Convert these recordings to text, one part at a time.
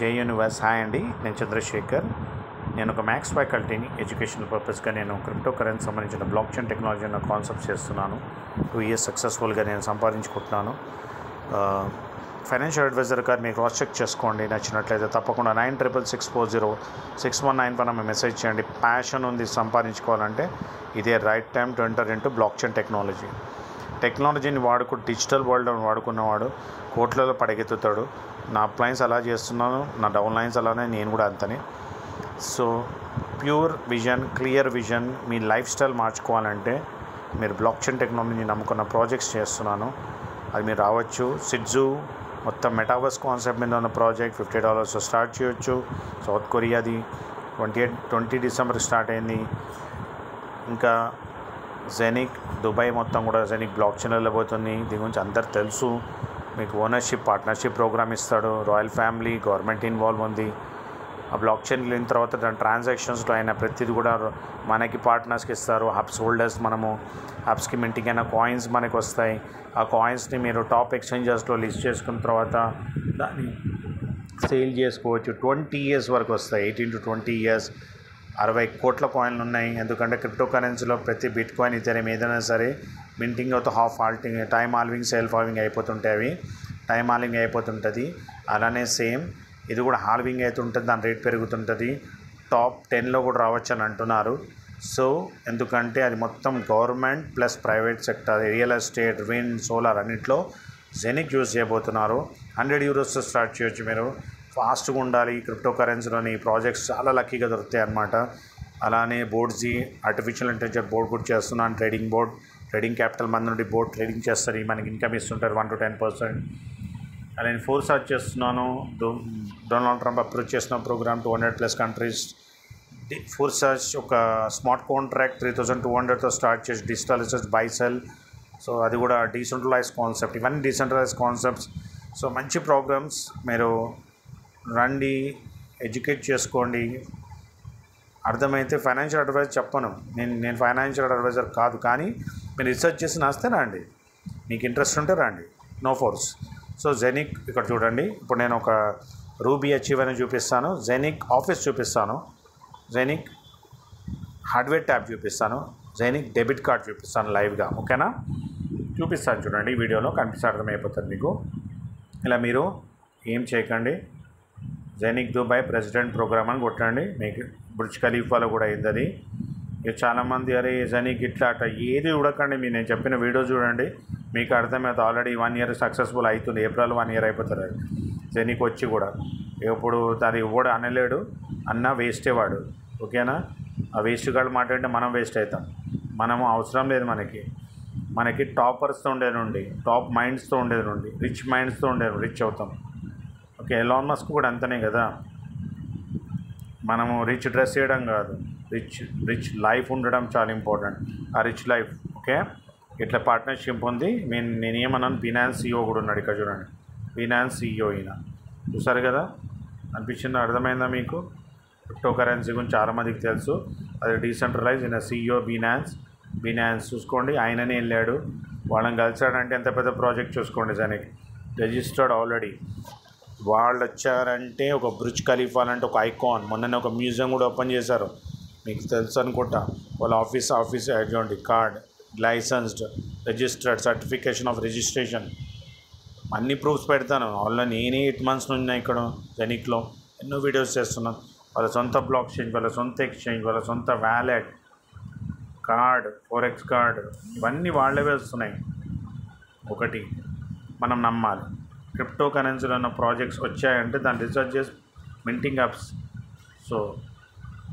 జే universe hi అండి. నేను చంద్రశేఖర్. నేను ఒక మ్యాథ్స్ ఫ్యాకల్టీని ఎడ్యుకేషనల్ పర్పస్గా నేను క్రిప్టో కరెన్సీ సంబంధించిన బ్లాక్ చైన్ టెక్నాలజీ అన్న కాన్సెప్ట్ చేస్తున్నాను. టూ ఇయర్స్ సక్సెస్ఫుల్గా నేను సంపాదించుకుంటున్నాను. ఫైనాన్షియల్ అడ్వైజర్ గారు మీరు క్రాస్ చెక్ చేసుకోండి. నచ్చినట్లయితే తప్పకుండా nine triple six four zero six one nine పైన మెసేజ్ చేయండి. ప్యాషన్ ఉంది సంపాదించుకోవాలంటే ఇదే right time to enter into blockchain technology. టెక్నాలజీని వాడుకు డిజిటల్ వరల్డ్ వాడుకున్నవాడు కోట్లలో పడగెత్తుతాడు. నా అప్లయన్స్ అలా చేస్తున్నాను నా డౌన్ లైన్స్ అలానే నేను కూడా అంతనే. So pure vision clear vision మీ లైఫ్ స్టైల్ మార్చుకోవాలంటే మీరు బ్లాక్ చైన్ టెక్నాలజీ నమ్ముకున్న ప్రాజెక్ట్స్ చేస్తున్నాను. అది మీరు రావచ్చు. సిడ్జు మొత్తం మెటావర్స్ కాన్సెప్ట్ మీద ఉన్న ప్రాజెక్ట్ ఫిఫ్టీ డాలర్స్ స్టార్ట్ చేయొచ్చు. South కొరియాది twenty eight twenty December start అయింది. ఇంకా జెనిక్ దుబాయ్ మొత్తం కూడా జెనిక్ బ్లాక్ చైన్ వెళ్ళబోతుంది దీని గురించి అందరు తెలుసు. మీకు ఓనర్షిప్ పార్ట్నర్షిప్ ప్రోగ్రామ్ ఇస్తాడు. రాయల్ ఫ్యామిలీ గవర్నమెంట్ ఇన్వాల్వ్ ఉంది. ఆ బ్లాక్ చైన్ వెళ్ళిన తర్వాత దాని ట్రాన్సాక్షన్స్లో అయిన ప్రతిది కూడా మనకి పార్ట్నర్స్కి ఇస్తారు. హబ్స్ హోల్డర్స్ మనము హబ్స్కి మింటింగ్ అయిన కాయిన్స్ మనకి వస్తాయి. ఆ కాయిన్స్ని మీరు టాప్ ఎక్స్చేంజెస్లో లిస్ట్ చేసుకున్న తర్వాత దాన్ని సేల్ చేసుకోవచ్చు. ట్వంటీ ఇయర్స్ వరకు వస్తాయి. ఎయిటీన్ టు ట్వంటీ ఇయర్స్ అరవై కోట్ల కాయిన్లు ఉన్నాయి ఎందుకంటే క్రిప్టో కరెన్సీలో ప్రతి బిట్ కాయిన్ ఇతరం ఏదైనా సరే మింటింగ్ అవుతా half halting time halving self halving అయిపోతుంటాయి అవి టైం హాల్వింగ్ అయిపోతుంటుంది. అలానే సేమ్ ఇది కూడా హాల్వింగ్ అవుతుంటుంది దాని రేట్ పెరుగుతుంటుంది. టాప్ టెన్లో కూడా రావచ్చు అని అంటున్నారు. సో ఎందుకంటే అది మొత్తం government plus private sector real estate wind solar అన్నింటిలో జెనిక్ యూజ్ చేయబోతున్నారు. హండ్రెడ్ యూరోస్ స్టార్ట్ చేయొచ్చు మీరు. ఫాస్ట్గా ఉండాలి. క్రిప్టో కరెన్సీలోని ప్రాజెక్ట్స్ చాలా లక్కీగా దొరుకుతాయి అన్నమాట. అలానే బోర్డ్స్ది ఆర్టిఫిషియల్ ఇంటెలిజెన్స్ బోర్డ్ కూడా చేస్తున్నాను. ట్రేడింగ్ బోర్డ్ ట్రేడింగ్ క్యాపిటల్ మంది నుండి బోర్డ్ ట్రేడింగ్ చేస్తారు. మనకి ఇన్కమ్ ఇస్తుంటారు వన్ టు టెన్ పర్సెంట్. నేను ఫోర్ సర్చ్ చేస్తున్నాను. డొనాల్డ్ ట్రంప్ అప్రూవ్ చేసిన program two hundred plus countries. Four search ఒక smart contract three thousand two హండ్రెడ్తో start చేసి digital research buy sell. So అది కూడా డీసెంట్రలైజ్ కాన్సెప్ట్. ఇవన్నీ డీసెంట్రలైజ్ కాన్సెప్ట్స్. సో మంచి programs. మీరు రండి ఎడ్యుకేట్ చేసుకోండి. అర్థమైతే ఫైనాన్షియల్ అడ్వైజర్ చెప్పను. నేను నేను ఫైనాన్షియల్ అడ్వైజర్ కాదు కానీ మీరు రీసెర్చ్ చేసి నాస్తే రండి. మీకు ఇంట్రెస్ట్ ఉంటే రండి. No force. సో జెనిక్ ఇక్కడ చూడండి. ఇప్పుడు నేను ఒక రూబీ అచీవ్ అని చూపిస్తాను. జెనిక్ ఆఫీస్ చూపిస్తాను. జెనిక్ హార్డ్వేర్ ట్యాబ్ చూపిస్తాను. జెనిక్ డెబిట్ కార్డ్ చూపిస్తాను లైవ్గా. ఓకేనా? చూపిస్తాను చూడండి వీడియోలో. కనిపిస్తే అర్థమైపోతుంది మీకు. ఇలా మీరు ఏం చేయకండి. జైనిక్ దుబాయ్ ప్రెసిడెంట్ ప్రోగ్రామ్ అని కొట్టండి. మీకు బుర్జ్ ఖలీఫాలో కూడా అయింది అది ఇక చాలామంది అరే జైనిక్ ఇట్లా అట్లా ఏది చూడకండి మీరు. నేను చెప్పిన వీడియో చూడండి. మీకు అర్థమవుతుంది ఆల్రెడీ వన్ ఇయర్ సక్సెస్ఫుల్ అవుతుంది. ఏప్రిల్ వన్ ఇయర్ అయిపోతారు. జైనిక్ వచ్చి కూడా ఇప్పుడు దాని ఇవ్వడు అనలేడు. అన్న వేస్టే వాడు. ఓకేనా ఆ వేస్ట్ గాడు మాట్లాడితే మనం వేస్ట్ అవుతాం. మనము అవసరం లేదు మనకి. మనకి టాపర్స్తో ఉండే నుండి టాప్ మైండ్స్తో ఉండేది నుండి రిచ్ మైండ్స్తో ఉండేది రిచ్ అవుతాం. ఎలాన్ మస్క్ కూడా అంతనే కదా? మనము రిచ్ డ్రెస్ చేయడం కాదు. రిచ్ రిచ్ లైఫ్ ఉండడం చాలా ఇంపార్టెంట్ ఆ రిచ్ లైఫ్ ఓకే? ఇట్లా పార్ట్నర్షిప్ ఉంది. నేను నేనేమన్నాను ఫినాన్స్ సీఓ కూడా ఉన్నాడు ఇక్కడ చూడండి. ఫినాన్స్ సీఈఓ ఈయన. చూసారు కదా? అనిపించింది? అర్థమైందా మీకు? క్రిప్టో కరెన్సీ గురించి చాలామందికి తెలుసు. అది డీసెంట్రలైజ్ ఈయన సీఈఓ బీనాన్స్ బీనాన్స్ చూసుకోండి. ఆయననే వెళ్ళాడు. వాళ్ళని కలిసాడంటే ఎంత పెద్ద ప్రాజెక్ట్ చూసుకోండి దానికి రిజిస్టర్డ్ ఆల్రెడీ వాళ్ళు వచ్చారంటే ఒక బ్రిడ్జ్ ఖలీఫా అంటే ఒక ఐకాన్. మొన్ననే ఒక మ్యూజియం కూడా ఓపెన్ చేశారు. మీకు తెలుసు అనుకుంటా. వాళ్ళ ఆఫీస్ ఆఫీస్ అటువంటి card licensed registered certification of registration. అన్ని ప్రూఫ్స్ పెడతాను. వాళ్ళ నేనే ఎయిట్ మంత్స్ నుంచి ఇక్కడ జెనిక్లో ఎన్నో వీడియోస్ చేస్తున్నాను వాళ్ళ సొంత బ్లాక్ ఎక్స్చేంజ్ వాళ్ళ సొంత ఎక్స్చేంజ్ వాళ్ళ సొంత వ్యాలెట్ కార్డ్ ఫోరెక్స్ కార్డ్ ఇవన్నీ వాళ్ళే వస్తున్నాయి. ఒకటి మనం నమ్మాలి. క్రిప్టో కరెన్సీలో ఉన్న ప్రాజెక్ట్స్ వచ్చాయంటే దాన్ని రీసెర్చ్ చేసి మింటింగ్ యాప్స్. సో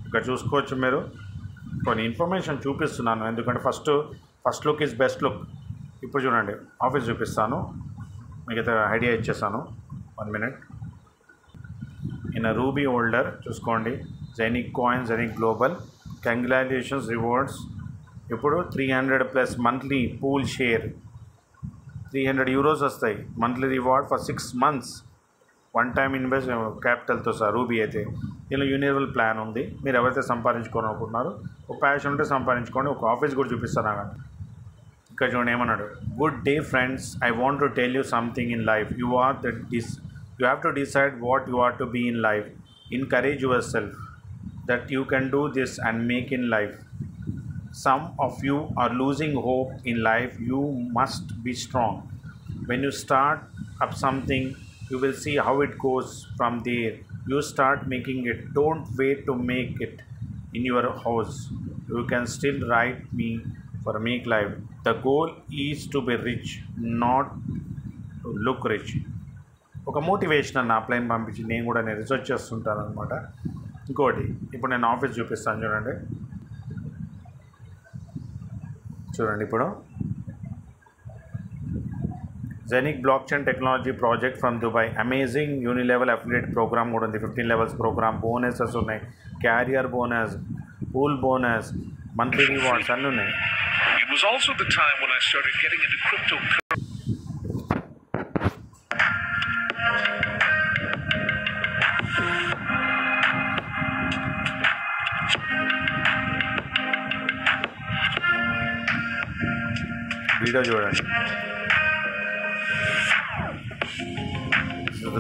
ఇక్కడ చూసుకోవచ్చు మీరు. కొన్ని ఇన్ఫర్మేషన్ చూపిస్తున్నాను. ఎందుకంటే first first look is best look. ఇప్పుడు చూడండి ఆఫీస్ చూపిస్తాను. మిగతా ఐడియా ఇచ్చేస్తాను one minute. In ruby holder చూసుకోండి. జైనిక్ కాయిన్ జైనిక్ గ్లోబల్ కంగ్రాచులేషన్స్ రివార్డ్స్ ఇప్పుడు three hundred plus monthly pool share three hundred euros వస్తాయి. Monthly reward for six months. One time invest క్యాపిటల్తో sir ruby అయితే. దీనిలో యూనివర్సల్ ప్లాన్ ఉంది. మీరు ఎవరైతే సంపాదించుకోవాలనుకుంటున్నారో ఒక ప్యాషన్ ఉంటే సంపాదించుకోండి. ఒక ఆఫీస్ కూడా చూపిస్తాను అక్కడ ఇక్కడ చూడండి ఏమన్నాడు? Good day friends I want to tell you something in life you are the dis you have to decide what you are to be in life. Encourage yourself that you can do this and make in life. Some of you are losing hope in life you must be strong when you start up something you will see how it goes from there you start making it don't wait to make it in your house you can still write me for make life the goal is to be rich not to look rich ఒక motivational నా ప్లేన్ పంపించి నేను కూడా నేను research చేస్తుంటాను అనమాట ఇంకోటి ఇప్పుడు నేను ఆఫీస్ చూపిస్తాను చూడండి చూడండి ఇప్పుడు. జెనిక్ blockchain technology project from Dubai amazing unilevel affiliate program కూడా ఉంది. ఫిఫ్టీన్ లెవెల్స్ ప్రోగ్రామ్ బోనసెస్ ఉన్నాయి. Career bonus pool bonus monthly rewards అన్నీ ఉన్నాయి. వీడియో చూడండి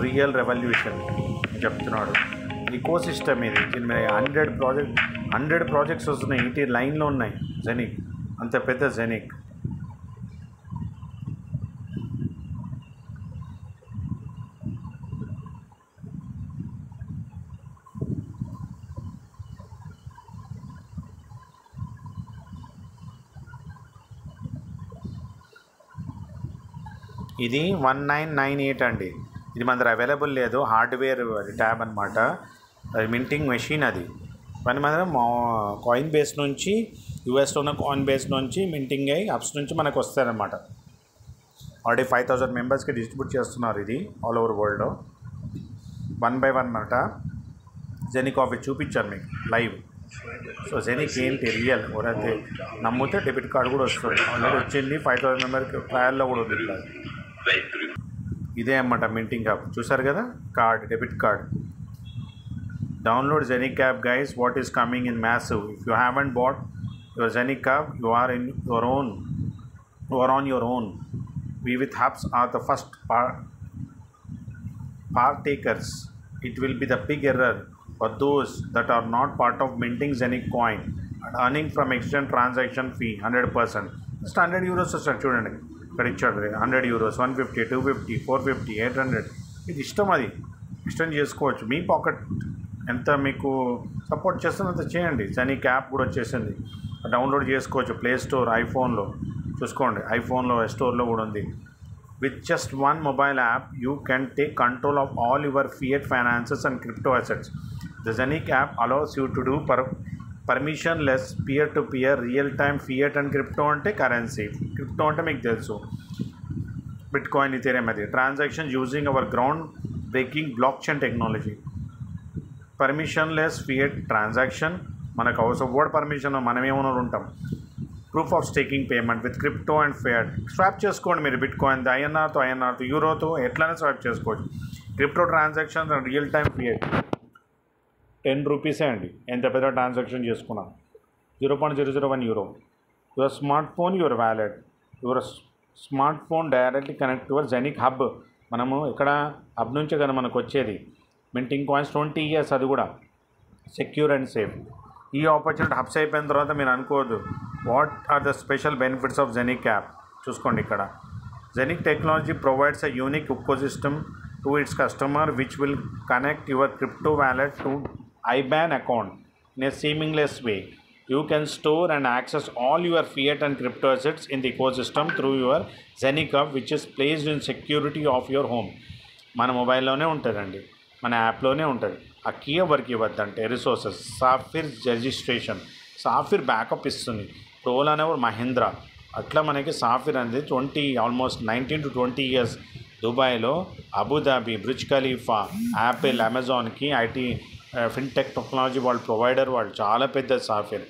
రియల్ రెవల్యూషన్ చెప్తున్నాడు. ఈకో సిస్టమ్ ఇది దీని మీద హండ్రెడ్ ప్రాజెక్ట్ హండ్రెడ్ ప్రాజెక్ట్స్ వస్తున్నాయి. ఇటీ లైన్లో ఉన్నాయి. జెనిక్ అంత పెద్ద జెనిక్ ఇది వన్ నైన్ నైన్ ఎయిట్ అండి. ఇది మన దగ్గర అవైలబుల్ లేదు. హార్డ్వేర్ ట్యాబ్ అనమాట అది మింటింగ్ మెషిన్ అది. పని మన మా కాయిన్ బేస్ నుంచి యూఎస్లో ఉన్న కాయిన్ బేస్ నుంచి మింటింగ్ అయ్యి అప్స్ నుంచి మనకు వస్తారనమాట ఆల్రెడీ ఫైవ్ థౌజండ్ మెంబర్స్కి డిస్ట్రిబ్యూట్ చేస్తున్నారు ఇది ఆల్ ఓవర్ వరల్డ్లో వన్ బై వన్ అనమాట జెనిక్ ఆఫీస్ చూపించాను మీకు లైవ్ సో జెనిక్ ఏంటి రియల్ ఎవరైతే నమ్మితే డెబిట్ కార్డు కూడా వస్తుంది. ఆల్రెడీ వచ్చింది ఫైవ్ థౌసండ్ మెంబర్కి ట్రయల్లో కూడా ఉంది. ఇట్లా. ఇదే అన్నమాట మింటింగ్ యాప్ చూసారు కదా card debit card download జెనిక్ app guys what is coming in massive if you haven't bought your జెనిక్ app you are in your own you are on your own we with hubs are the first par- partakers. It will be the big error for those that are not part of minting Zenic coin and earning from exchange transaction fee 100%. Just 100 euros వస్తాడు చూడండి ఇక్కడ ఇచ్చాడు hundred euros one fifty two fifty four fifty eight hundred. ఇది ఇష్టం అది. ఇష్టం చేసుకోవచ్చు. మీ pocket ఎంత మీకు సపోర్ట్ చేస్తుందో అంత చేయండి. జెనిక్ యాప్ కూడా వచ్చేసింది. డౌన్లోడ్ చేసుకోవచ్చు ప్లే స్టోర్ ఐఫోన్లో. చూసుకోండి. ఐఫోన్లో స్టోర్లో కూడా ఉంది. With just one mobile app you can take control of all your fiat finances and crypto assets. The జెనిక్ app allows you to do per permissionless peer to peer real time fiat and crypto అంటే currency crypto అంటే మీకు తెలుసు. Bitcoin Ethereum అది transaction using our groundbreaking blockchain technology permissionless fiat transaction మనకు అవసరం word permission మనమేమన్నా ఉంటాం. Proof of staking payment with crypto and fiat swap చేసుకోండి మీరు బిట్ కాయిన్ ఐఎన్ఆర్తో ఐఎన్ఆర్తో యూరోతో ఎట్లనే స్వాప్ చేసుకోవచ్చు. Crypto transaction real time fiat ten రూపీసే అండి. ఎంత పెద్ద ట్రాన్సాక్షన్ చేసుకున్నాం. Zero point zero zero one euro. Your smartphone your wallet your smartphone directly connect your జెనిక్ hub మనము ఇక్కడ హబ్ నుంచే కదా మనకు వచ్చేది. మింటింగ్ కాయిన్స్ ట్వంటీ ఇయర్స్ అది కూడా. సెక్యూర్ అండ్ సేఫ్ ఈ ఆపర్చునిటీ హబ్స్ అయిపోయిన తర్వాత మీరు అనుకోవద్దు. What are the special benefits of ZENIQ app చూసుకోండి ఇక్కడ. ZENIQ technology provides a unique ecosystem to its customer which will connect your crypto wallet to IBAN account in a seamless way you can store and access all your fiat and crypto assets in the ecosystem through your ZENIQ hub which is placed in security of your home మన మొబైల్లోనే ఉంటుందండి. మన యాప్లోనే ఉంటుంది. ఆ key ఎవరికి ఇవ్వద్దంటే resources. Software registration. Safir backup ఇస్తుంది. Role అనేవారు మహేంద్ర. అట్లా మనకి సాఫ్ట్వేర్ అనేది twenty almost nineteen to twenty years దుబాయ్లో Abu Dhabi Burj Khalifa Apple అమెజాన్కి IT fintech technology వాళ్ళు ప్రొవైడర్ వాళ్ళు చాలా పెద్ద సాఫ్ట్వేర్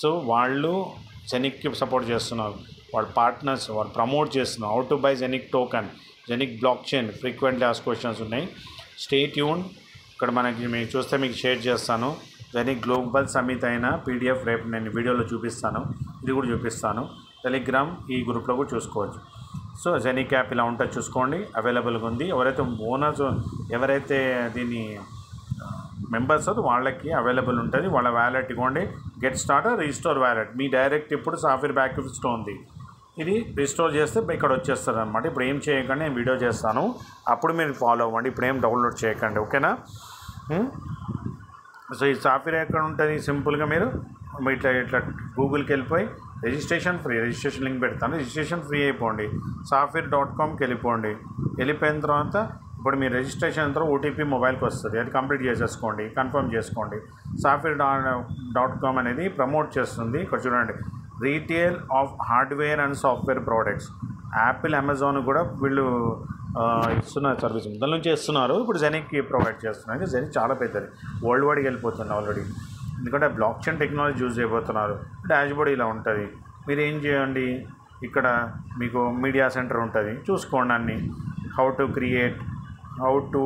సో వాళ్ళు జెనిక్కి సపోర్ట్ చేస్తున్నారు. వాళ్ళ పార్ట్నర్స్ వాళ్ళు ప్రమోట్ చేస్తున్నారు. How to buy ZENIQ token ZENIQ blockchain frequently as questions ఉన్నాయి. స్టేట్ యూన్ ఇక్కడ మనకి మీకు చూస్తే మీకు షేర్ చేస్తాను. జెనిక్ గ్లోబల్ సమిట్ అయిన పీడిఎఫ్ రేపు నేను వీడియోలో చూపిస్తాను. ఇది కూడా చూపిస్తాను. టెలిగ్రామ్ ఈ గ్రూప్లో కూడా చూసుకోవచ్చు. సో జెనిక్ యాప్ ఇలా ఉంటుంది చూసుకోండి. అవైలబుల్గా ఉంది. ఎవరైతే ఓనర్స్ ఎవరైతే దీన్ని మెంబర్స్ అది వాళ్ళకి అవైలబుల్ ఉంటుంది. వాళ్ళ వ్యాలెట్ ఇవ్వండి. Get start register wallet. మీ డైరెక్ట్ ఇప్పుడు సాఫ్ట్వేర్ బ్యాక్ ఆఫీస్లో ఉంది. ఇది రీస్టోర్ చేస్తే ఇక్కడ వచ్చేస్తారు అనమాట ఇప్పుడు ఏం చేయకండి నేను వీడియో చేస్తాను. అప్పుడు మీరు ఫాలో అవ్వండి. ఇప్పుడు ఏం డౌన్లోడ్ చేయకండి. ఓకేనా? సో ఈ సాఫ్ట్వేర్ ఎక్కడ ఉంటుంది? సింపుల్గా మీరు ఇట్లా ఇట్లా గూగుల్కి వెళ్ళిపోయి రిజిస్ట్రేషన్ ఫ్రీ. రిజిస్ట్రేషన్ లింక్ పెడతాను. రిజిస్ట్రేషన్ ఫ్రీ అయిపోండి. సాఫ్ట్వేర్ డాట్ కామ్కి వెళ్ళిపోండి. వెళ్ళిపోయిన తర్వాత ఇప్పుడు మీ రిజిస్ట్రేషన్ అంతా ఓటీపీ మొబైల్కి వస్తుంది. అది కంప్లీట్ చేసేసుకోండి కన్ఫర్మ్ చేసుకోండి. సాఫ్ట్వేర్ డా డాట్ కామ్ అనేది ప్రమోట్ చేస్తుంది. ఇక్కడ చూడండి. Retail of hardware and software products Apple Amazon కూడా వీళ్ళు ఇస్తున్నారు సర్వీస్ ముందల నుంచి ఇస్తున్నారు. ఇప్పుడు జెనిక్కి ప్రొవైడ్ చేస్తున్నారు. జెనిక్ చాలా పెద్దది. వరల్డ్ వైడ్కి వెళ్ళిపోతుంది ఆల్రెడీ ఎందుకంటే బ్లాక్ చైన్ టెక్నాలజీ యూజ్ చేయబోతున్నారు. డాష్ బోర్డ్ ఇలా ఉంటుంది. మీరు ఏం చేయండి? ఇక్కడ మీకు మీడియా సెంటర్ ఉంటుంది. చూసుకోండి అన్ని. How to create how to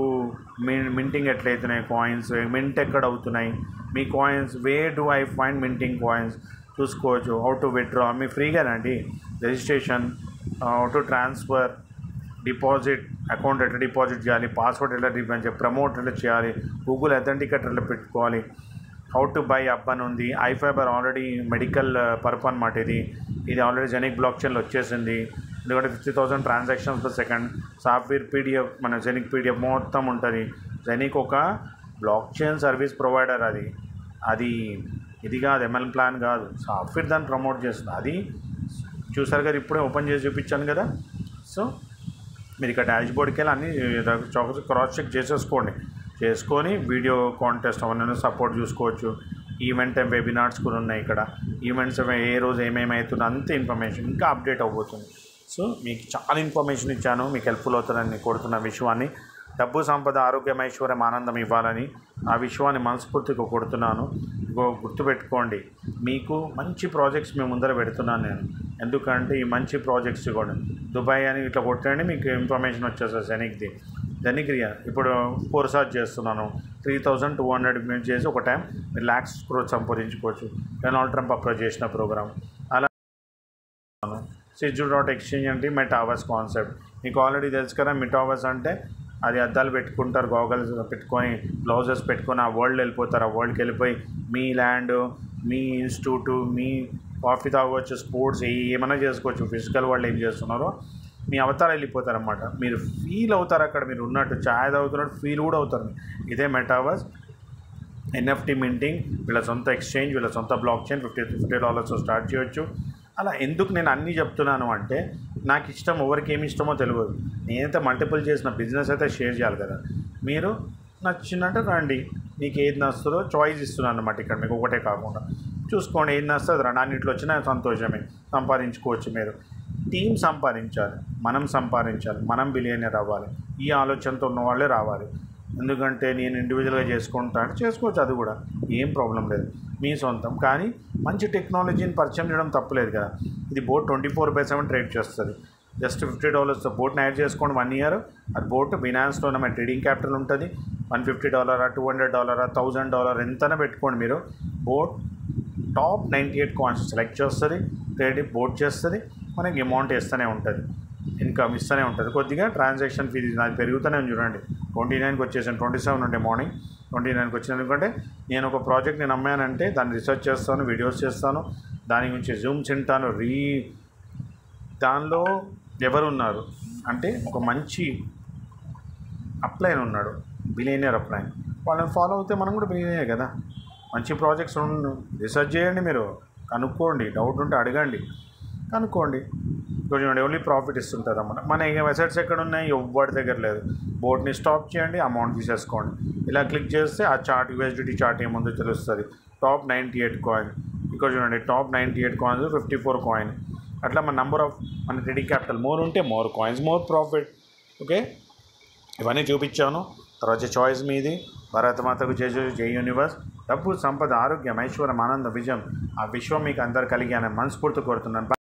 min minting ఎట్లయితున్నాయి coins mint ఎక్కడ అవుతున్నాయి? మీ coins where do I find minting coins చూసుకోవచ్చు. హౌ టు విత్డ్రా మీ ఫ్రీగానండి registration how to transfer deposit account ఎట్లా డిపాజిట్ చేయాలి? పాస్వర్డ్ ఎట్లా డిపెండ్ చేయాలి? ప్రమోట్ ఎట్లా చేయాలి? గూగుల్ అథెంటికేట్ ఎట్లా పెట్టుకోవాలి? హౌ టు బై అప్ అని ఉంది. ఐఫైబర్ ఆల్రెడీ మెడికల్ పర్ప్ అనమాట ఇది. ఇది ఆల్రెడీ జెనిక్ బ్లాక్ చైన్లో వచ్చేసింది. ఎందుకంటే fifty thousand transactions per second software PDF మన జెనిక్ పీడిఎఫ్ మొత్తం ఉంటుంది. జెనిక్ ఒక బ్లాక్ చైన్ సర్వీస్ ప్రొవైడర్ అది. అది ఇది కాదు ఎంఎల్ ప్లాన్ కాదు. సాఫ్ట్వేర్ దాన్ని ప్రమోట్ చేస్తుంది. అది చూసారు కదా ఇప్పుడే ఓపెన్ చేసి చూపించాను కదా. సో మీరు ఇక్కడ డాష్ బోర్డ్కి వెళ్ళి అన్ని క్రాస్ చెక్ చేసేసుకోండి. చేసుకొని వీడియో కాంటెస్ట్ అవన్నీ సపోర్ట్ చూసుకోవచ్చు. ఈవెంట్ వెబినార్స్ కూడా ఉన్నాయి ఇక్కడ. ఈవెంట్స్ ఏ రోజు ఏమేమి అవుతుందో అంత ఇన్ఫర్మేషన్ ఇంకా అప్డేట్ అవ్వబోతుంది. సో మీకు చాలా ఇన్ఫర్మేషన్ ఇచ్చాను. మీకు హెల్ప్ఫుల్ అవుతుందని కోరుతున్న విషయాన్ని డబ్బు సంపద ఆరోగ్యం ఐశ్వర్యం ఆనందం ఇవ్వాలని ఆ విషయాన్ని మనస్ఫూర్తిగా కొడుతున్నాను గుర్తుపెట్టుకోండి మీకు మంచి ప్రాజెక్ట్స్ మేము ముందర పెడుతున్నాను నేను. ఎందుకంటే ఈ మంచి ప్రాజెక్ట్స్ కూడా దుబాయ్ అని ఇట్లా కొట్టండి మీకు ఇన్ఫర్మేషన్ వచ్చేస్తుంది జెనిక్ది ధనిక్రియ ఇప్పుడు కోర్సాజ్ చేస్తున్నాను. త్రీ థౌజండ్ టూ హండ్రెడ్ మేము చేసి ఒక టైం మీరు ల్యాక్స్ క్రోత్ సంపాదించుకోవచ్చు డొనాల్డ్ ట్రంప్ అప్రోచ్ చేసిన ప్రోగ్రామ్ అలా సిజు డాట్ ఎక్స్చేంజ్ అంటే మెటావర్స్ కాన్సెప్ట్ మీకు ఆల్రెడీ తెలుసు కదా మెటావర్స్ అంటే అది అద్దాలు పెట్టుకుంటారు గాగల్స్ పెట్టుకొని బ్లౌజెస్ పెట్టుకొని ఆ వరల్డ్ వెళ్ళిపోతారు. ఆ వరల్డ్కి వెళ్ళిపోయి మీ ల్యాండ్ మీ ఇన్స్టిట్యూట్ మీ కాఫీ తాగవచ్చు స్పోర్ట్స్ ఏమైనా చేసుకోవచ్చు. ఫిజికల్ వాళ్ళు ఏం చేస్తున్నారో మీ అవతారం వెళ్ళిపోతారన్నమాట. మీరు ఫీల్ అవుతారు అక్కడ మీరు ఉన్నట్టు ఛాయ్ తాగుతున్నట్టు ఫీల్ కూడా అవుతారు. ఇదే మెటావర్స్ ఎన్ఎఫ్టీ మింటింగ్ వీళ్ళ సొంత ఎక్స్చేంజ్ వీళ్ళ సొంత blockchain fifty fifty dollars start చేయొచ్చు. అలా ఎందుకు నేను అన్నీ చెప్తున్నాను అంటే నాకు ఇష్టం ఎవరికి ఏమి ఇష్టమో తెలియదు. నేనైతే మల్టిపుల్ చేసిన బిజినెస్ అయితే షేర్ చేయాలి కదా. మీరు నచ్చినట్టు రండి. మీకు ఏది నచ్చుతుందో చాయిస్ ఇస్తున్నాను అనమాట ఇక్కడ మీకు ఒకటే కాకుండా. చూసుకోండి ఏది నచ్చుతుంది రండి. అన్నింటిలో వచ్చినా సంతోషమే. సంపాదించుకోవచ్చు మీరు. టీం సంపాదించాలి. మనం సంపాదించాలి. మనం బిలియనర్ అవ్వాలి. ఈ ఆలోచనతో ఉన్న వాళ్ళే రావాలి. ఎందుకంటే నేను ఇండివిజువల్గా చేసుకుంటాను చేసుకోవచ్చు అది కూడా. ఏం ప్రాబ్లం లేదు. మీ సొంతం. కానీ మంచి టెక్నాలజీని పరిచయం చేయడం తప్పలేదు కదా. ఇది bot twenty four by seven trade చేస్తుంది జస్ట్ ఫిఫ్టీ డాలర్స్తో బోట్ని యాడ్ చేసుకోండి వన్ ఇయర్ అది బోట్ బినాన్స్లో మన ట్రేడింగ్ క్యాపిటల్ ఉంటుంది. వన్ ఫిఫ్టీ డాలరా టూ హండ్రెడ్ డాలరా థౌజండ్ డాలర్ ఎంతైనా పెట్టుకోండి మీరు. Bot top ninety eight coins select చేస్తుంది. ట్రేడింగ్ బోట్ చేస్తుంది. మనకి అమౌంట్ ఇస్తూనే ఉంటుంది. ఇన్కమ్ ఇస్తూనే ఉంటుంది. కొద్దిగా ట్రాన్సాక్షన్ ఫీజు నాది పెరుగుతూనే ఉంది చూడండి. ట్వంటీ నైన్కి వచ్చేసాను. ట్వంటీ సెవెన్ ఉండే మార్నింగ్ ట్వంటీ నైన్కి వచ్చిన ఎందుకంటే నేను ఒక ప్రాజెక్ట్ నేను అమ్మానంటే దాన్ని రీసెర్చ్ చేస్తాను వీడియోస్ చేస్తాను. దాని గురించి జూమ్స్ తింటాను. రీ దానిలో ఎవరు ఉన్నారు అంటే ఒక మంచి అప్లైన్ ఉన్నాడు. బిలియనియర్ అప్లైన్ వాళ్ళని ఫాలో అవుతే మనం కూడా బిలియనియర్ కదా. మంచి ప్రాజెక్ట్స్ ఉండు. రీసెర్చ్ చేయండి మీరు. కనుక్కోండి. డౌట్ ఉంటే అడగండి. కనుక్కోండి. చూడండి ఓన్లీ ప్రాఫిట్ ఇస్తుంటుంది అన్నమాట మన వెసైట్స్ ఎక్కడ ఉన్నాయి ఎవ్వరి దగ్గర లేదు. బోర్డ్ని స్టాప్ చేయండి అమౌంట్ తీసేసుకోండి. ఇలా క్లిక్ చేస్తే ఆ చార్ట్ యూఎస్డిటీ చార్ట్ ఏముందో తెలుస్తుంది. Top ninety eight coin. ఇక్కడ చూడండి top ninety eight coins fifty four coin. అట్లా మన నెంబర్ ఆఫ్ మన ట్రేడింగ్ క్యాపిటల్ మోర్ ఉంటే more coins more profit. Okay? ఇవన్నీ చూపించాను. తర్వాత చాయిస్ మీది. భారతమాతకు జై జై యూనివర్స్. డబ్బు సంపద ఆరోగ్యం ఐశ్వర్యం ఆనందం విజయం. ఆ విశ్వం మీకు అందరు కలిగి అనే మనస్ఫూర్తి కోరుతున్నాను.